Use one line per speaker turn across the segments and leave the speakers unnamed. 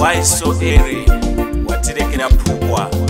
why so ere watirekera pfungwa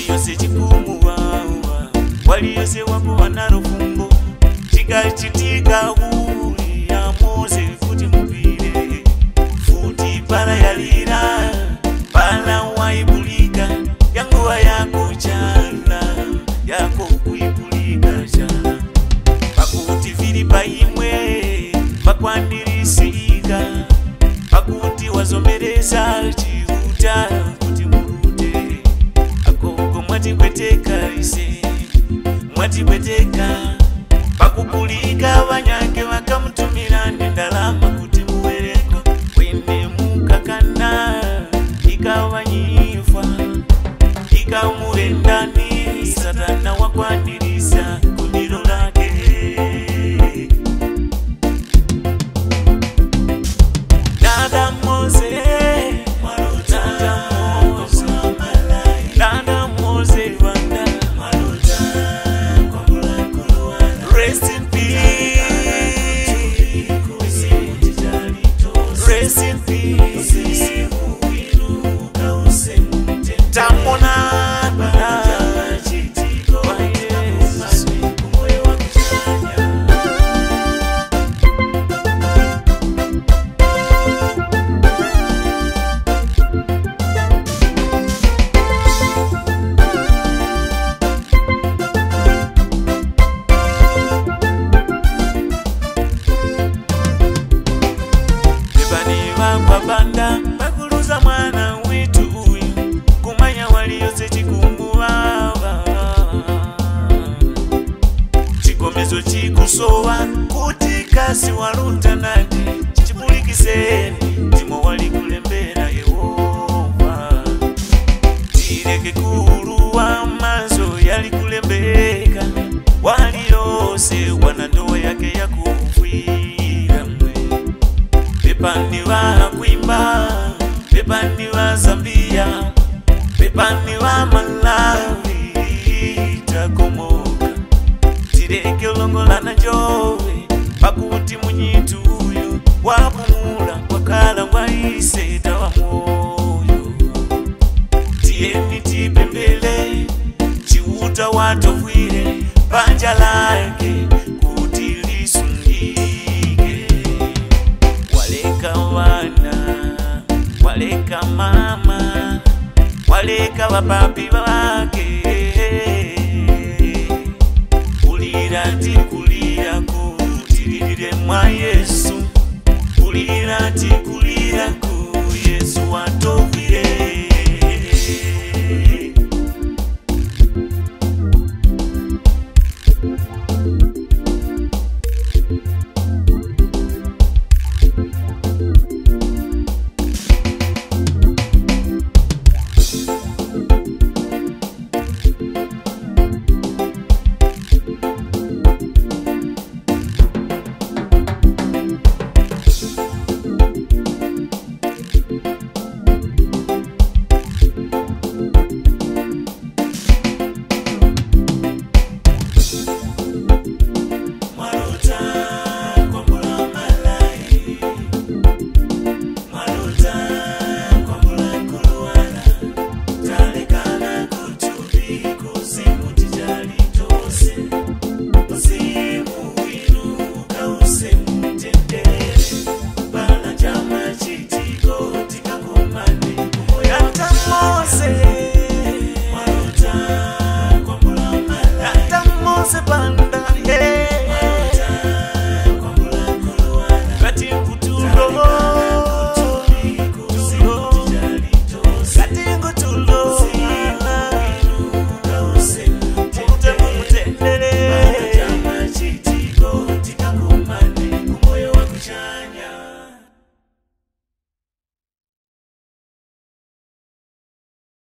chiyose chikumbu wawa wali yose wako wanaro fumbo chikachitikau vakati kweteka pakubulika vanyange vakamutumira nendarama kuti muwerengo wenemuka kana ikavanyifa ikamu kwa banda bakuluza mwana witu ui kumanya waliyose chikunguwava chikomezo chikusowa kuti kasi walunta nati chipulikiseni ndimo walikulembera yehova tileke kuluwa mazo yali Wali waliyose wanandoa yake yakufwira mwe pepani zambia pepani wa malawi takomoka tirekelongolana jove pakuti munyitu uyu wapa vapapi vake kulira tikulira kuti riremwa yesu kulira tikulira